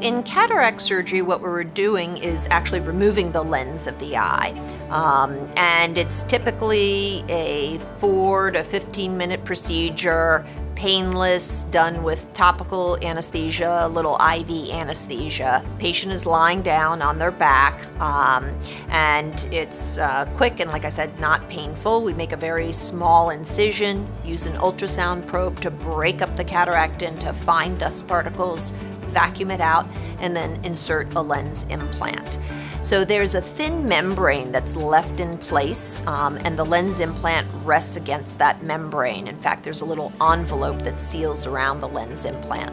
In cataract surgery, what we're doing is actually removing the lens of the eye. Um, and it's typically a 4 to 15 minute procedure, painless, done with topical anesthesia, a little IV anesthesia. Patient is lying down on their back, um, and it's uh, quick and, like I said, not painful. We make a very small incision, use an ultrasound probe to break up the cataract into fine dust particles, vacuum it out, and then insert a lens implant. So there's a thin membrane that's left in place, um, and the lens implant rests against that membrane. In fact, there's a little envelope that seals around the lens implant.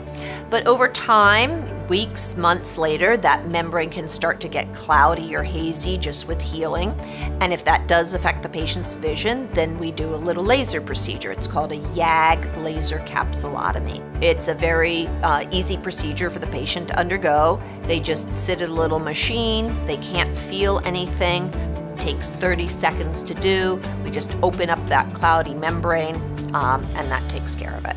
But over time, weeks, months later, that membrane can start to get cloudy or hazy just with healing. And if that does affect the patient's vision, then we do a little laser procedure. It's called a YAG laser capsulotomy. It's a very uh, easy procedure for the patient to undergo. They just sit at a little machine, they can't feel anything. It takes 30 seconds to do. We just open up that cloudy membrane um, and that takes care of it.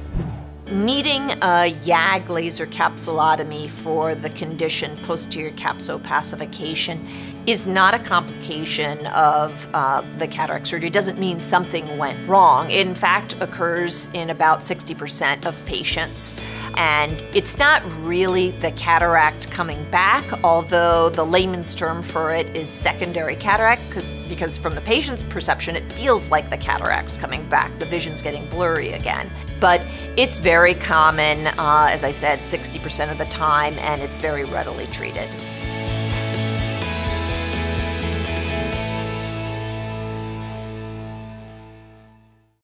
Needing a YAG laser capsulotomy for the condition posterior capsule opacification is not a complication of uh, the cataract surgery. It doesn't mean something went wrong. It in fact occurs in about 60% of patients. And it's not really the cataract coming back, although the layman's term for it is secondary cataract, because from the patient's perception, it feels like the cataract's coming back, the vision's getting blurry again. But it's very common, uh, as I said, 60% of the time, and it's very readily treated.